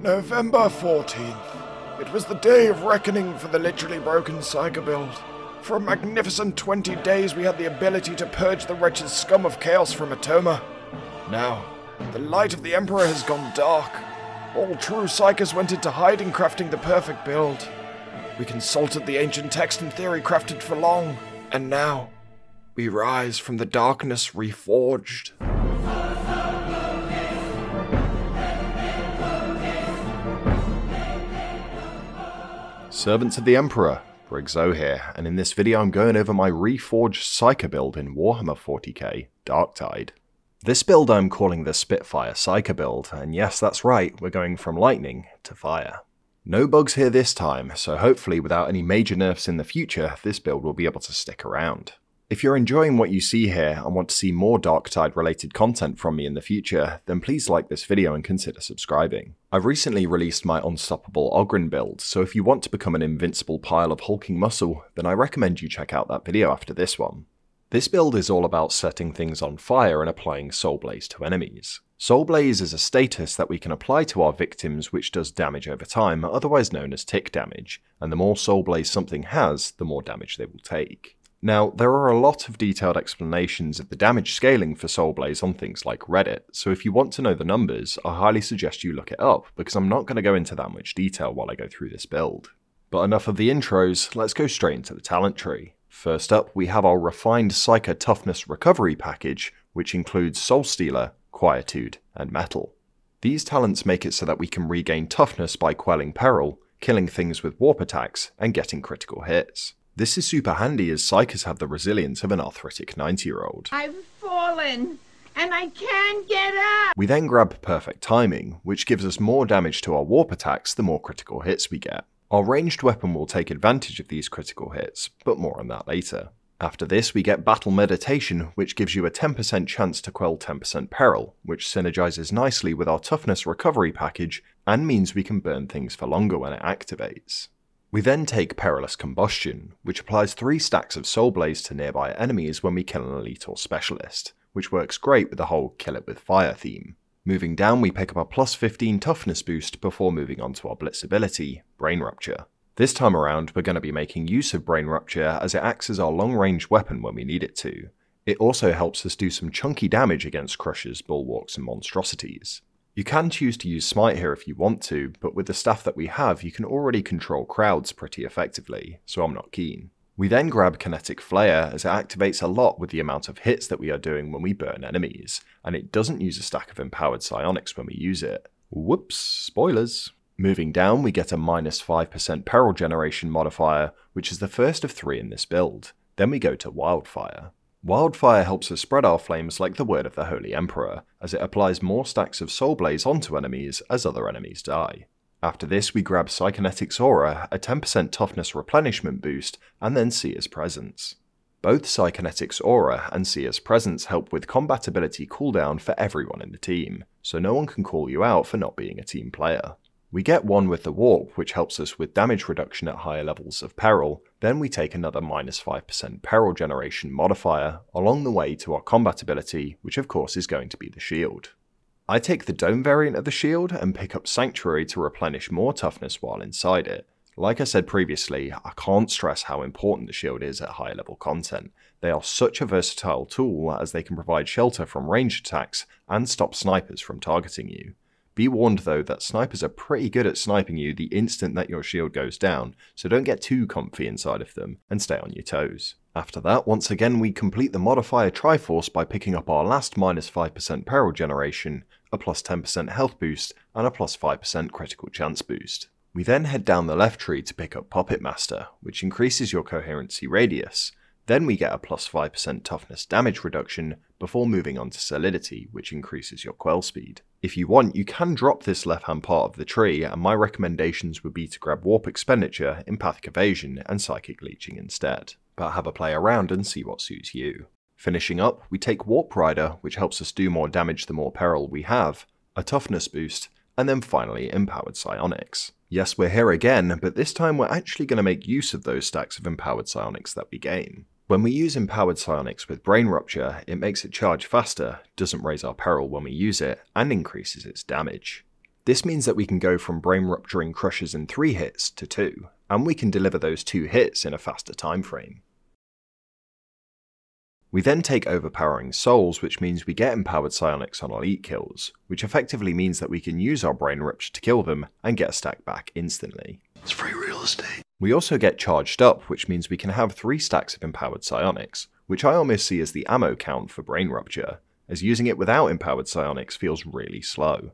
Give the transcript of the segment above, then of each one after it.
November 14th. It was the day of reckoning for the literally broken Psyker build. For a magnificent 20 days, we had the ability to purge the wretched scum of chaos from Atoma. Now, the light of the Emperor has gone dark. All true Psykers went into hiding, crafting the perfect build. We consulted the ancient text and theory crafted for long, and now we rise from the darkness reforged. Servants of the Emperor, Briggso here, and in this video I'm going over my reforged Psyker build in Warhammer 40k, Darktide. This build I'm calling the Spitfire Psyker build, and yes that's right, we're going from lightning to fire. No bugs here this time, so hopefully without any major nerfs in the future, this build will be able to stick around. If you're enjoying what you see here and want to see more Darktide related content from me in the future, then please like this video and consider subscribing. I've recently released my Unstoppable Ogryn build, so if you want to become an invincible pile of hulking muscle, then I recommend you check out that video after this one. This build is all about setting things on fire and applying Soul Blaze to enemies. Soul Blaze is a status that we can apply to our victims which does damage over time, otherwise known as tick damage, and the more Soul Blaze something has, the more damage they will take. Now, there are a lot of detailed explanations of the damage scaling for Soul Blaze on things like Reddit, so if you want to know the numbers, I highly suggest you look it up, because I'm not going to go into that much detail while I go through this build. But enough of the intros, let's go straight into the talent tree. First up, we have our refined Psyker Toughness Recovery package, which includes Soul Stealer, Quietude, and Mettle. These talents make it so that we can regain toughness by quelling peril, killing things with warp attacks, and getting critical hits. This is super handy as Psykers have the resilience of an arthritic 90 year old. I've fallen and I can't get up. We then grab Perfect Timing, which gives us more damage to our warp attacks the more critical hits we get. Our ranged weapon will take advantage of these critical hits, but more on that later. After this, we get Battle Meditation, which gives you a 10% chance to quell 10% peril, which synergizes nicely with our Toughness Recovery package and means we can burn things for longer when it activates. We then take Perilous Combustion, which applies 3 stacks of Soul Blaze to nearby enemies when we kill an elite or specialist, which works great with the whole kill it with fire theme. Moving down we pick up a plus 15 toughness boost before moving on to our blitz ability, Brain Rupture. This time around we're going to be making use of Brain Rupture as it acts as our long range weapon when we need it to. It also helps us do some chunky damage against crushers, bulwarks and monstrosities. You can choose to use Smite here if you want to, but with the staff that we have, you can already control crowds pretty effectively, so I'm not keen. We then grab Kinetic Flare as it activates a lot with the amount of hits that we are doing when we burn enemies, and it doesn't use a stack of empowered psionics when we use it. Whoops, spoilers. Moving down, we get a minus 5% peril generation modifier, which is the first of three in this build. Then we go to Wildfire. Wildfire helps us spread our flames like the word of the Holy Emperor, as it applies more stacks of Soul Blaze onto enemies as other enemies die. After this, we grab Psykinetics Aura, a 10% toughness replenishment boost, and then Seer's Presence. Both Psykinetics Aura and Seer's Presence help with combat ability cooldown for everyone in the team, so no one can call you out for not being a team player. We get one with the Warp, which helps us with damage reduction at higher levels of peril, then we take another minus 5% peril generation modifier along the way to our combat ability, which of course is going to be the shield. I take the dome variant of the shield and pick up Sanctuary to replenish more toughness while inside it. Like I said previously, I can't stress how important the shield is at high level content. They are such a versatile tool as they can provide shelter from ranged attacks and stop snipers from targeting you. Be warned though that snipers are pretty good at sniping you the instant that your shield goes down, so don't get too comfy inside of them and stay on your toes. After that, once again we complete the modifier Triforce by picking up our last minus 5% peril generation, a plus 10% health boost, and a plus 5% critical chance boost. We then head down the left tree to pick up Puppet Master, which increases your coherency radius, then we get a plus 5% toughness damage reduction before moving on to solidity, which increases your quell speed. If you want, you can drop this left hand part of the tree, and my recommendations would be to grab warp expenditure, empathic evasion, and psychic leeching instead. But have a play around and see what suits you. Finishing up, we take Warp Rider, which helps us do more damage the more peril we have, a toughness boost, and then finally empowered psionics. Yes, we're here again, but this time we're actually going to make use of those stacks of empowered psionics that we gain. When we use empowered psionics with brain rupture, it makes it charge faster, doesn't raise our peril when we use it, and increases its damage. This means that we can go from brain rupturing crushers in 3 hits to 2, and we can deliver those 2 hits in a faster time frame. We then take overpowering souls, which means we get empowered psionics on elite kills, which effectively means that we can use our brain rupture to kill them and get a stack back instantly. It's free real estate. We also get charged up, which means we can have 3 stacks of empowered psionics, which I almost see as the ammo count for brain rupture, as using it without empowered psionics feels really slow.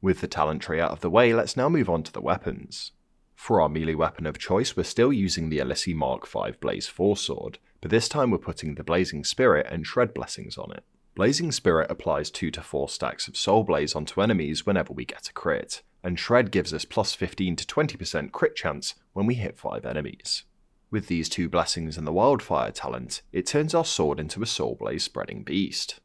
With the talent tree out of the way, let's now move on to the weapons. For our melee weapon of choice, we're still using the Illisi Mark V Blaze Force Sword, but this time we're putting the Blazing Spirit and Shred Blessings on it. Blazing Spirit applies 2 to 4 stacks of Soul Blaze onto enemies whenever we get a crit, and Shred gives us plus 15 to 20% crit chance when we hit 5 enemies. With these two blessings and the Wildfire talent, it turns our sword into a Soul Blaze spreading beast.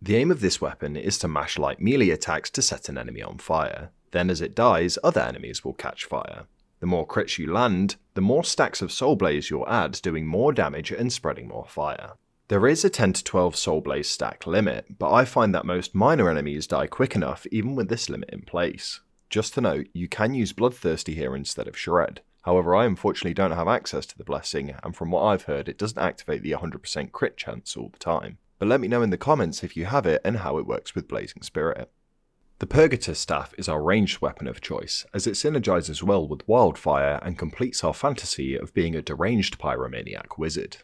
The aim of this weapon is to mash light melee attacks to set an enemy on fire. Then as it dies, other enemies will catch fire. The more crits you land, the more stacks of Soul Blaze you'll add doing more damage and spreading more fire. There is a 10 to 12 Soul Blaze stack limit, but I find that most minor enemies die quick enough even with this limit in place. Just to note, you can use Bloodthirsty here instead of Shred. However, I unfortunately don't have access to the blessing, and from what I've heard, it doesn't activate the 100% crit chance all the time but let me know in the comments if you have it and how it works with Blazing Spirit. The Purgatus Staff is our ranged weapon of choice, as it synergizes well with Wildfire and completes our fantasy of being a deranged pyromaniac wizard.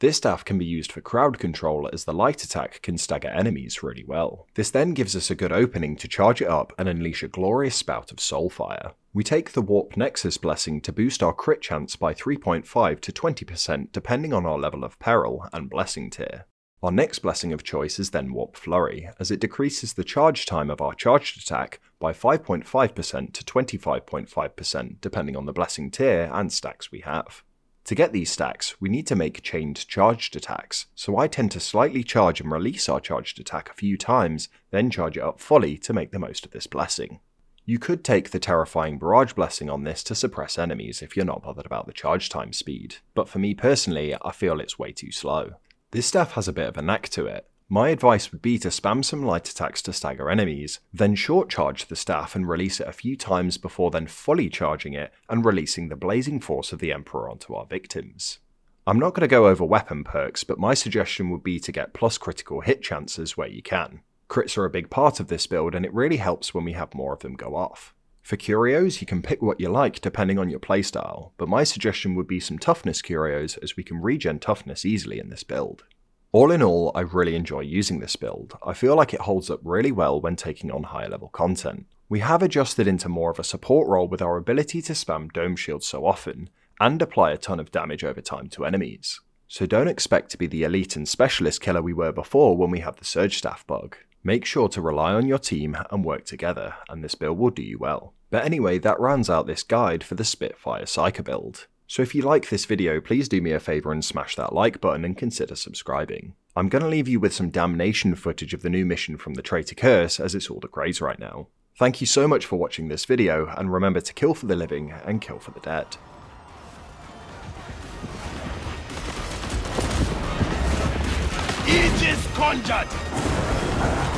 This staff can be used for crowd control as the light attack can stagger enemies really well. This then gives us a good opening to charge it up and unleash a glorious spout of soulfire. We take the Warp Nexus blessing to boost our crit chance by 3.5 to 20% depending on our level of peril and blessing tier. Our next blessing of choice is then Warp Flurry, as it decreases the charge time of our charged attack by 5.5% to 25.5% depending on the blessing tier and stacks we have. To get these stacks, we need to make chained charged attacks, so I tend to slightly charge and release our charged attack a few times, then charge it up fully to make the most of this blessing. You could take the Terrifying Barrage Blessing on this to suppress enemies if you're not bothered about the charge time speed, but for me personally, I feel it's way too slow. This staff has a bit of a knack to it. My advice would be to spam some light attacks to stagger enemies, then short charge the staff and release it a few times before then fully charging it and releasing the blazing force of the Emperor onto our victims. I'm not going to go over weapon perks, but my suggestion would be to get plus critical hit chances where you can. Crits are a big part of this build and it really helps when we have more of them go off. For curios, you can pick what you like depending on your playstyle, but my suggestion would be some toughness curios as we can regen toughness easily in this build. All in all, I really enjoy using this build. I feel like it holds up really well when taking on higher level content. We have adjusted into more of a support role with our ability to spam dome shields so often, and apply a ton of damage over time to enemies. So don't expect to be the elite and specialist killer we were before when we had the Surge Staff bug. Make sure to rely on your team and work together, and this build will do you well. But anyway, that rounds out this guide for the Spitfire Psyker build. So if you like this video, please do me a favour and smash that like button and consider subscribing. I'm going to leave you with some damnation footage of the new mission from the Traitor Curse as it's all the craze right now. Thank you so much for watching this video, and remember to kill for the living and kill for the dead. Aegis conjured!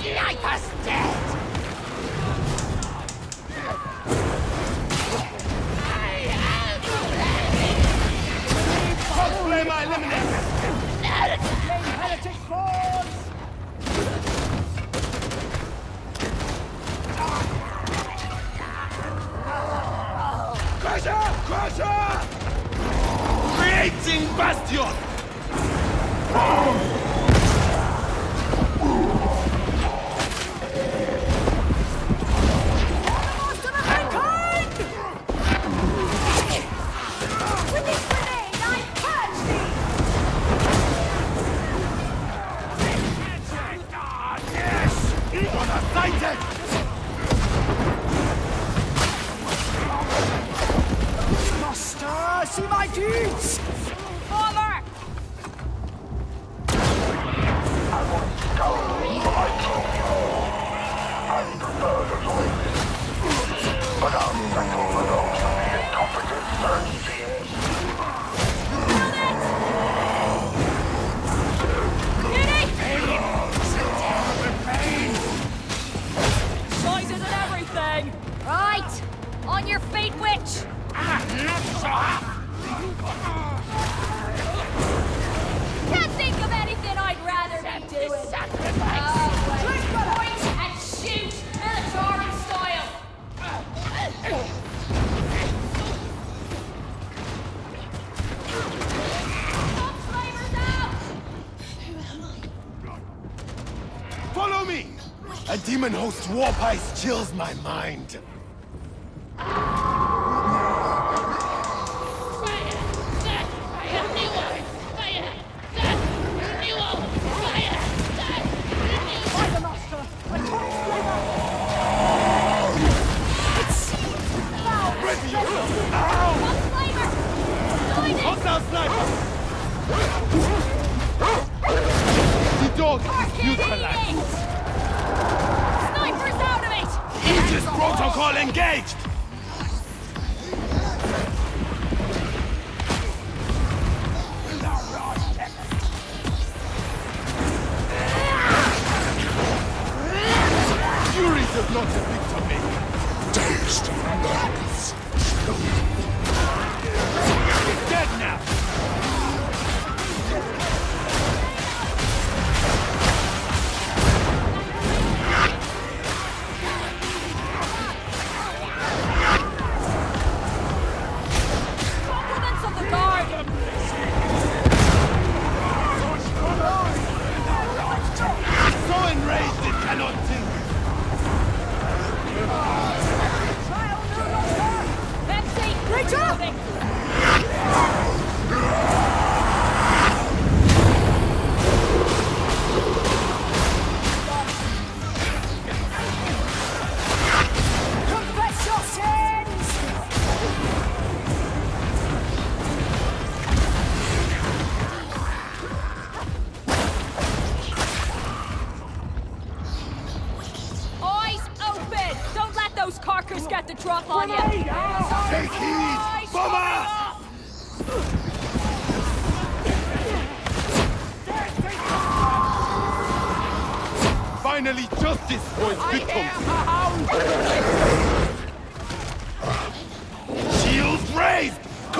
Snipe us dead! Problem eliminated! Heretic force! Crusher! Crusher! Creating Bastion! thing! Right! On your feet, witch! Not so hot! Can't think of anything I'd rather be doing! A demon host warpice chills my mind.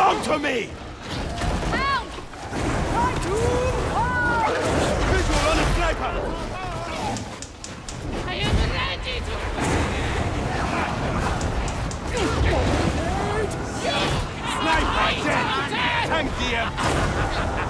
Come to me! Out! Try to Visual on a sniper! I am ready to... Sniper dead! Tank the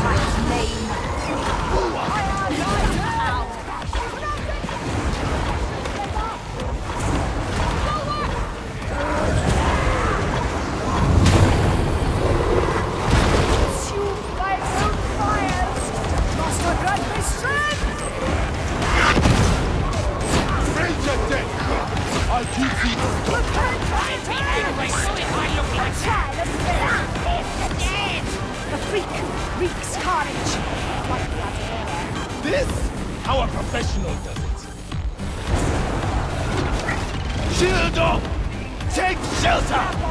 I keep people. I'd be angry if I look like that. Dead. The freak reeks carnage. This? How a professional does it. Shield up! Take shelter!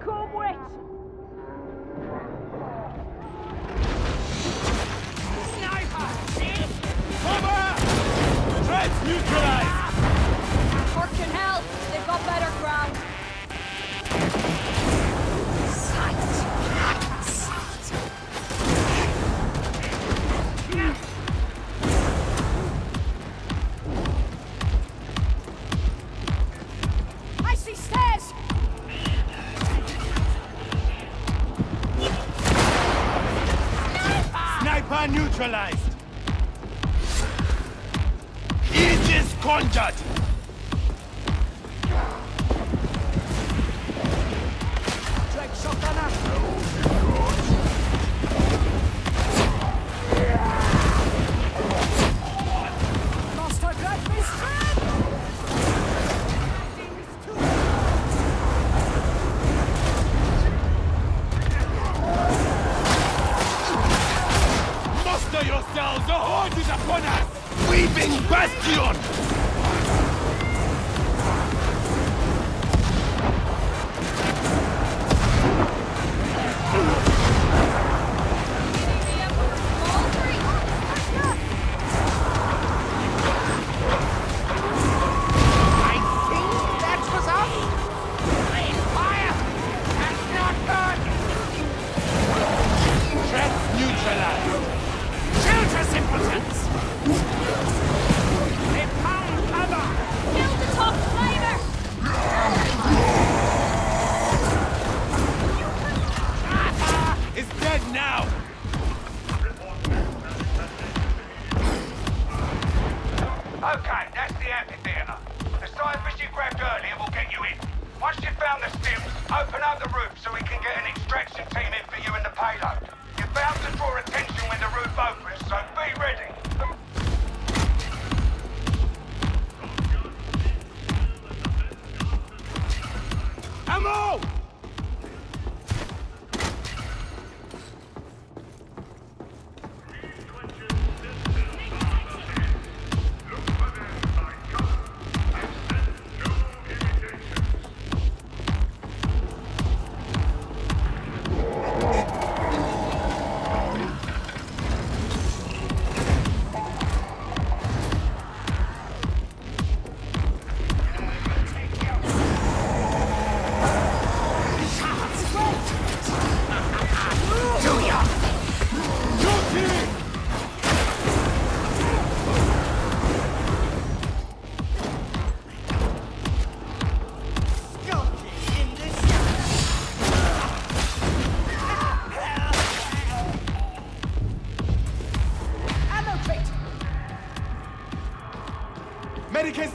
Come with. Sniper! Cover! Threats neutralized! Orc can! neutralized.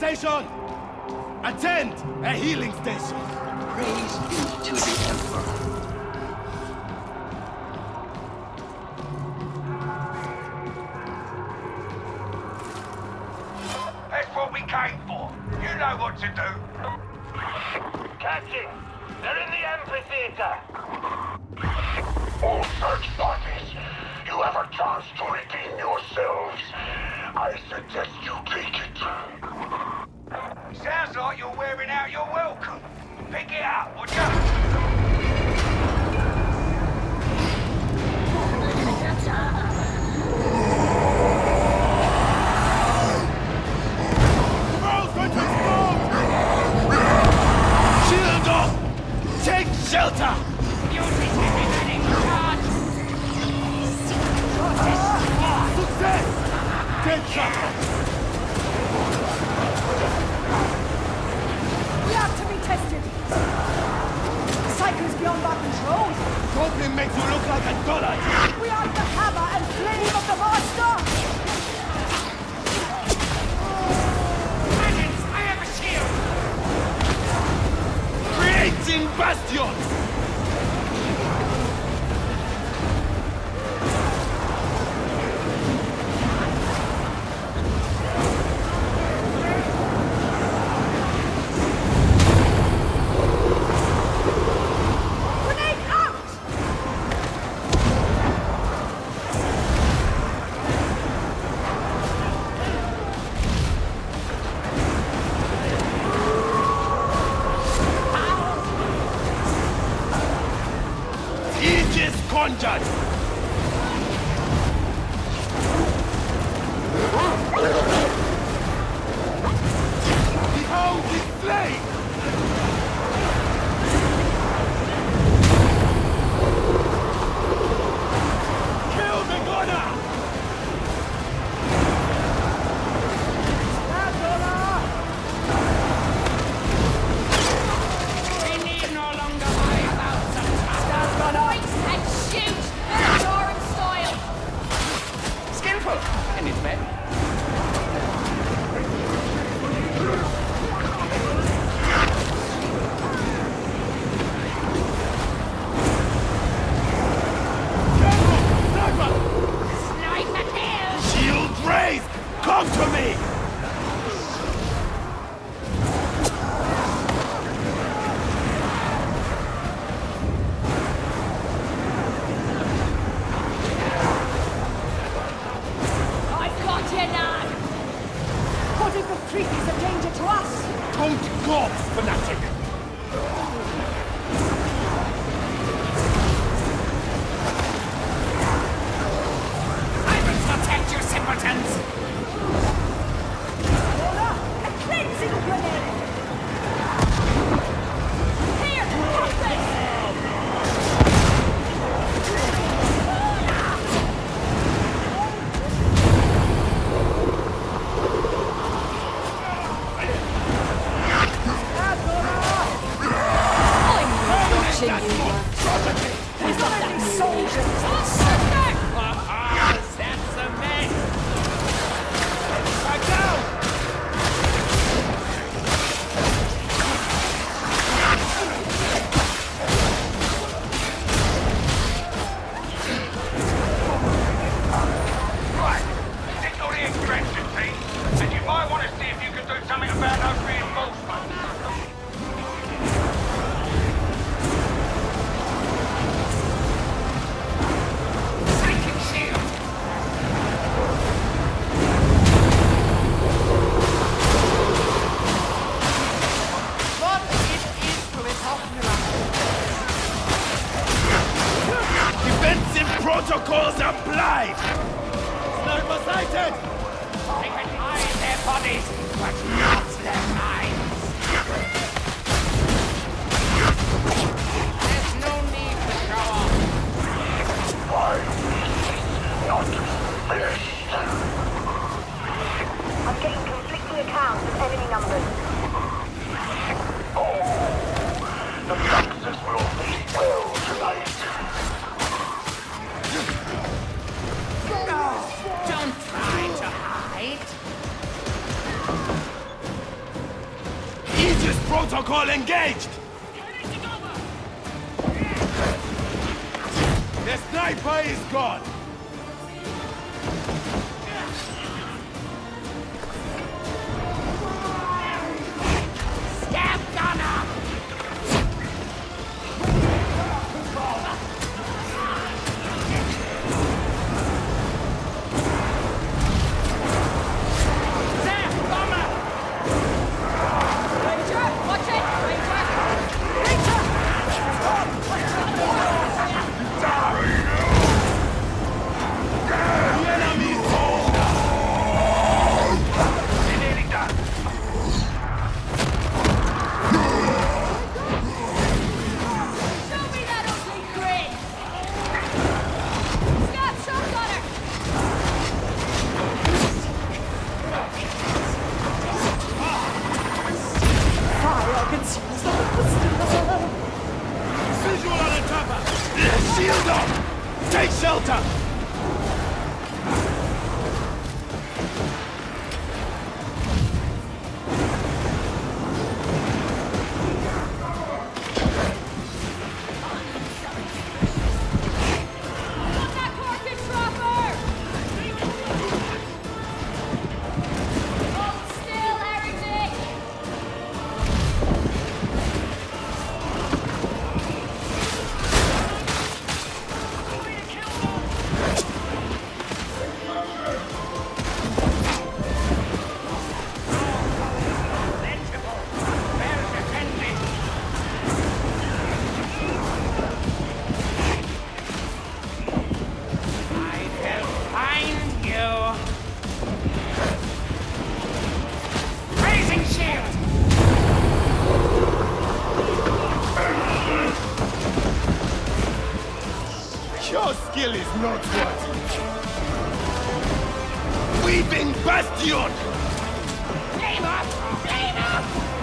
Station! Attend! A healing station! Praise be to the Your skill is not worth. Weeping Bastion! Flame up! Flame up!